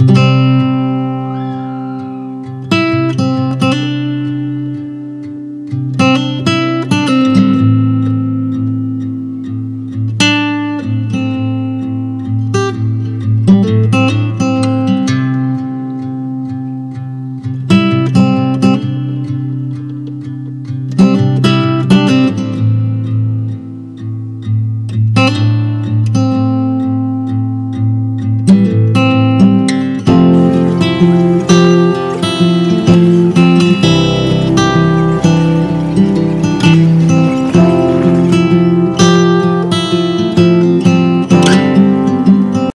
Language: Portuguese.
Música